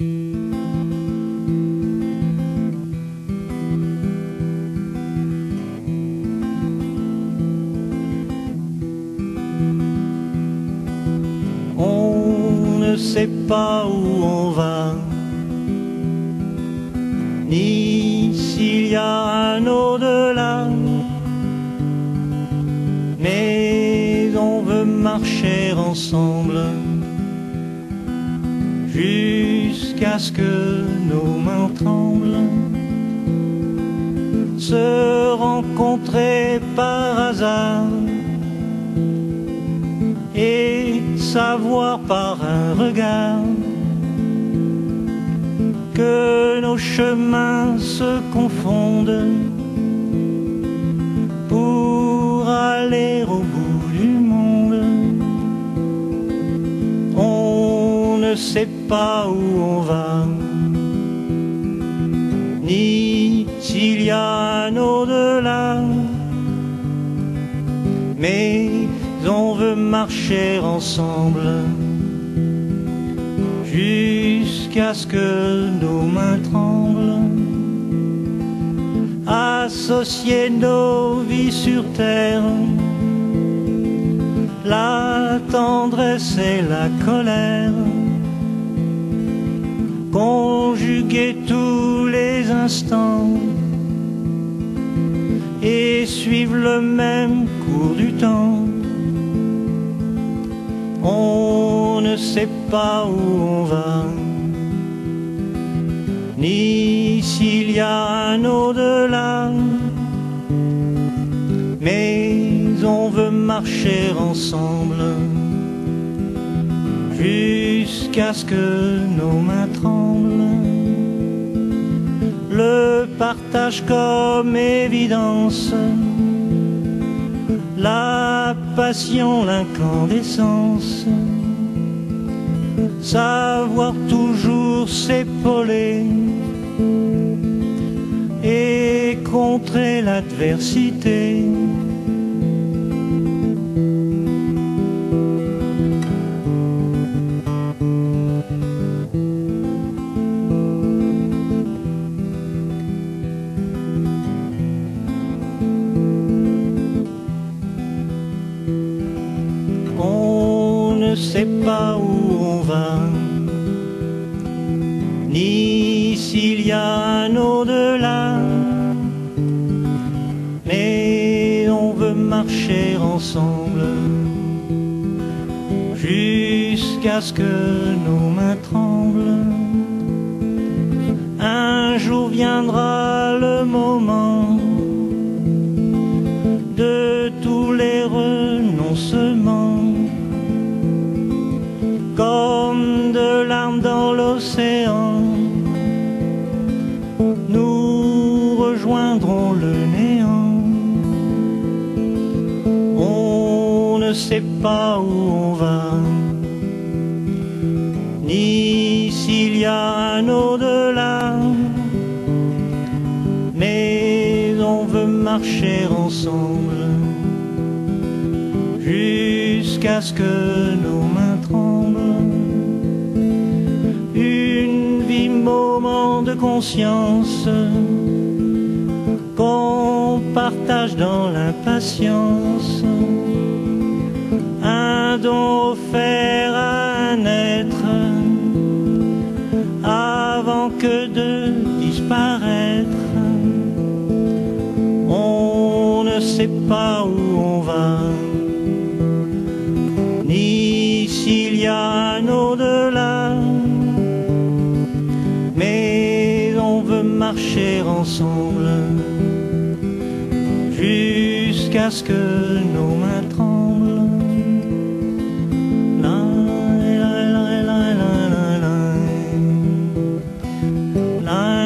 On ne sait pas où on va, ni s'il y a un au-delà. Mais on veut marcher ensemble jusqu'à ce que nos mains tremblent. Se rencontrer par hasard et savoir par un regard que nos chemins se confondent ne sait pas où on va, ni s'il y a un au-delà, mais on veut marcher ensemble. Jusqu'à ce que nos mains tremblent, associer nos vies sur terre, la tendresse et la colère, conjuguer tous les instants et suivre le même cours du temps. On ne sait pas où on va, ni s'il y a un au-delà. Mais on veut marcher ensemble jusqu'à ce que nos mains tremblent. Le partage comme évidence. La passion, l'incandescence, savoir toujours s'épauler. Et contrer l'adversité. Sait pas où on va, ni s'il y a un au-delà. Mais on veut marcher ensemble jusqu'à ce que nos mains tremblent. Un jour viendra le moment ne sait pas où on va, ni s'il y a un au-delà. Mais on veut marcher ensemble jusqu'à ce que nos mains tremblent. Une vie, moment de conscience qu'on partage dans l'impatience. À un être avant que de disparaître. On ne sait pas où on va ni s'il y a un au-delà. Mais on veut marcher ensemble jusqu'à ce que nos mains I